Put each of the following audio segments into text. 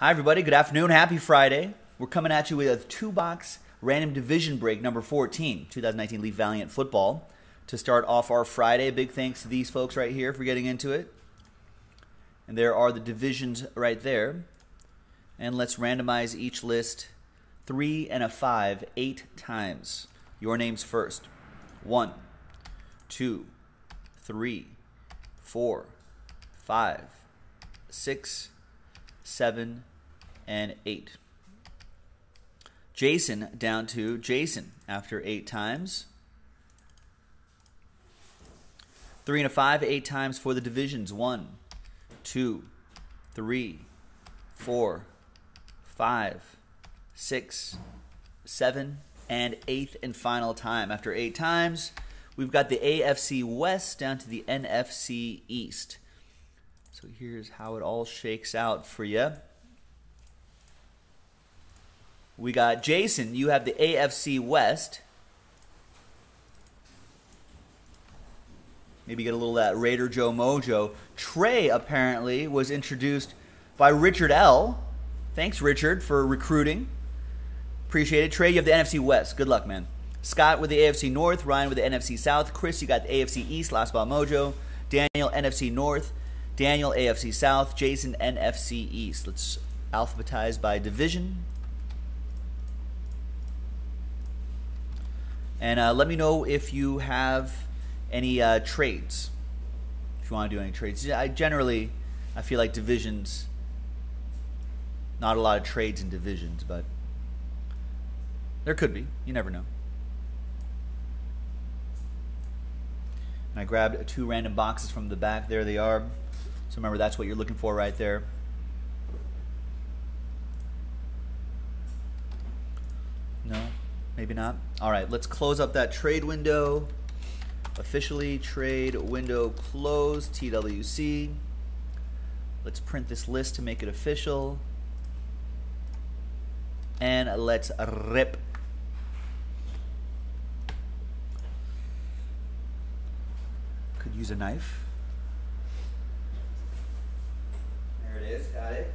Hi, everybody. Good afternoon. Happy Friday. We're coming at you with a two box random division break number 14, 2019 Leaf Valiant football. To start off our Friday, big thanks to these folks right here for getting into it. And there are the divisions right there. And let's randomize each list three and a five, eight times. Your names first. One, two, three, four, five, six, seven, and eight. Jason down to Jason after eight times. Three and a five, eight times for the divisions. One, two, three, four, five, six, seven, and eighth and final time. After eight times, we've got the AFC West down to the NFC East. So here's how it all shakes out for you. We got Jason, you have the AFC West. Maybe get a little that Raider Joe Mojo. Trey apparently was introduced by Richard L. Thanks, Richard, for recruiting. Appreciate it. Trey, you have the NFC West. Good luck, man. Scott with the AFC North. Ryan with the NFC South. Chris, you got the AFC East. Last Ball Mojo. Daniel, NFC North. Daniel, AFC South. Jason, NFC East. Let's alphabetize by division. And uh, let me know if you have any uh, trades. If you want to do any trades, I generally I feel like divisions. Not a lot of trades in divisions, but there could be. You never know. And I grabbed two random boxes from the back. There they are. So remember, that's what you're looking for right there. No. Maybe not. All right, let's close up that trade window. Officially, trade window closed, TWC. Let's print this list to make it official. And let's rip. Could use a knife. There it is, got it.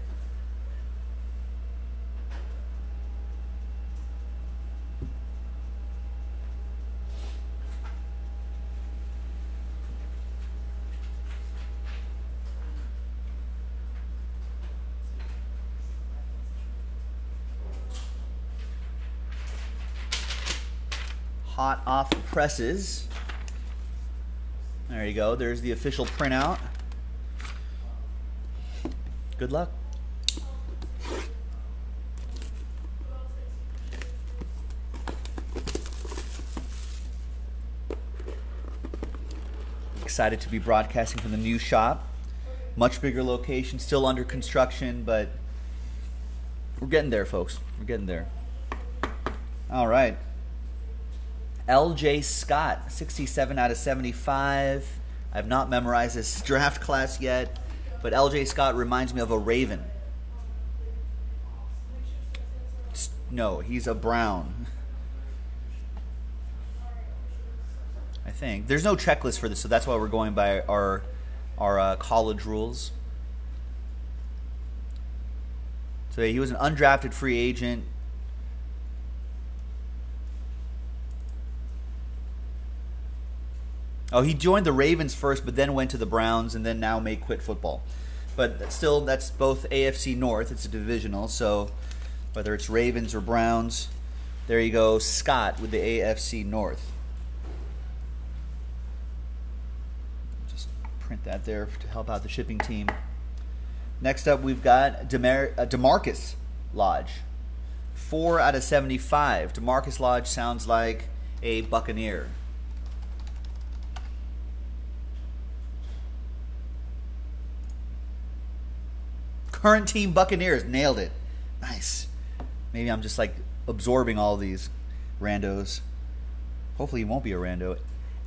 Hot off the presses. There you go. There's the official printout. Good luck. Excited to be broadcasting from the new shop. Much bigger location, still under construction, but we're getting there, folks. We're getting there. All right. LJ Scott, 67 out of 75. I have not memorized this draft class yet, but LJ Scott reminds me of a Raven. No, he's a Brown. I think there's no checklist for this, so that's why we're going by our our uh, college rules. So he was an undrafted free agent. Oh, he joined the Ravens first, but then went to the Browns, and then now may quit football. But still, that's both AFC North. It's a divisional, so whether it's Ravens or Browns, there you go. Scott with the AFC North. Just print that there to help out the shipping team. Next up, we've got Demar- uh, DaMarkus Lodge. Four out of 75. DaMarkus Lodge sounds like a Buccaneer. Current team Buccaneers nailed it. Nice. Maybe I'm just like absorbing all these randos. Hopefully, he won't be a rando.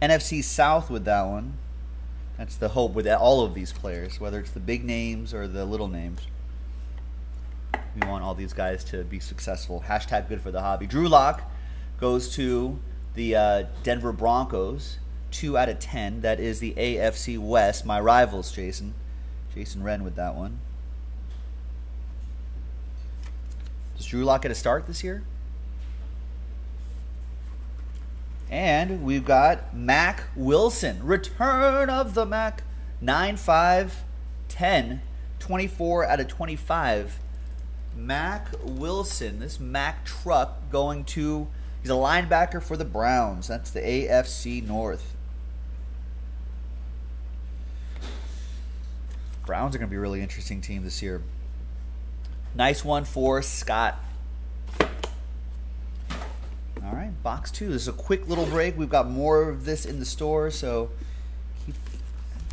NFC South with that one. That's the hope with all of these players, whether it's the big names or the little names. We want all these guys to be successful. Hashtag good for the hobby. Drew Lock goes to the uh, Denver Broncos. Two out of ten. That is the AFC West. My rivals, Jason. Jason Wren with that one. Does Drew Lock get a start this year? And we've got Mack Wilson. Return of the Mac. 9 5 10 24 out of 25. Mack Wilson, this Mac truck going to, he's a linebacker for the Browns. That's the AFC North. Browns are going to be a really interesting team this year. Nice one for Scott. All right, box two. This is a quick little break. We've got more of this in the store, so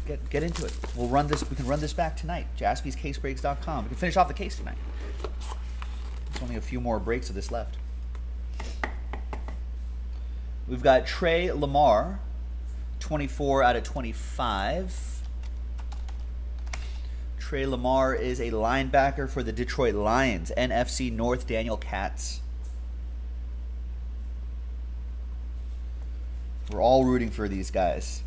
get get into it. We'll run this. We can run this back tonight. JaspysCaseBreaks.com. We can finish off the case tonight. There's only a few more breaks of this left. We've got Tre Lamar, 24 out of 25. Tre Lamar is a linebacker for the Detroit Lions. NFC North, Daniel Katz. We're all rooting for these guys.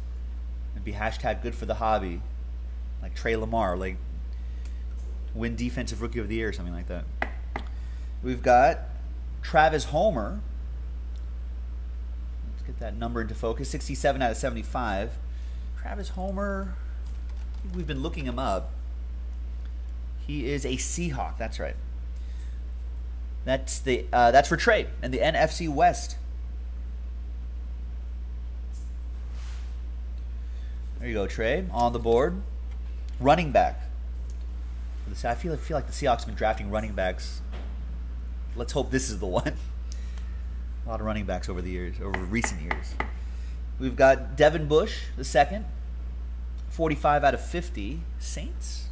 It'd be hashtag good for the hobby. Like Tre Lamar, like win defensive rookie of the year or something like that. We've got Travis Homer. Let's get that number into focus. 67 out of 75. Travis Homer, we've been looking him up. He is a Seahawk. That's right. That's the uh, that's for Trey and the NFC West. There you go, Trey on the board. Running back. I feel I feel like the Seahawks have been drafting running backs. Let's hope this is the one. A lot of running backs over the years, over recent years. We've got Devin Bush, the second, 45 out of 50. Saints.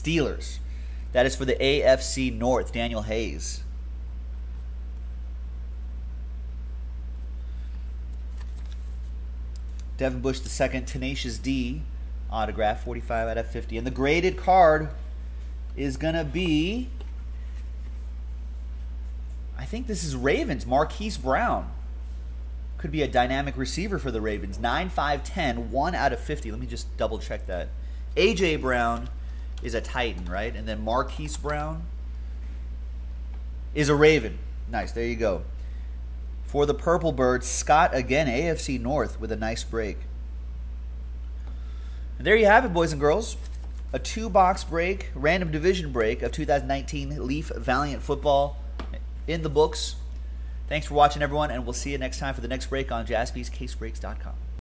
Steelers. That is for the AFC North, Daniel Hayes. Devin Bush II, Tenacious D, autograph, 45 out of 50. And the graded card is going to be, I think this is Ravens, Marquise Brown. Could be a dynamic receiver for the Ravens. 9, 5, 10, 1 out of 50. Let me just double check that. A.J. Brown, is a Titan, right? And then Marquise Brown is a Raven. Nice. There you go. For the Purple Birds, Scott again, AFC North with a nice break. And there you have it, boys and girls. A two box break, random division break of 2019 Leaf Valiant football in the books. Thanks for watching, everyone, and we'll see you next time for the next break on jaspyscasebreaks.com.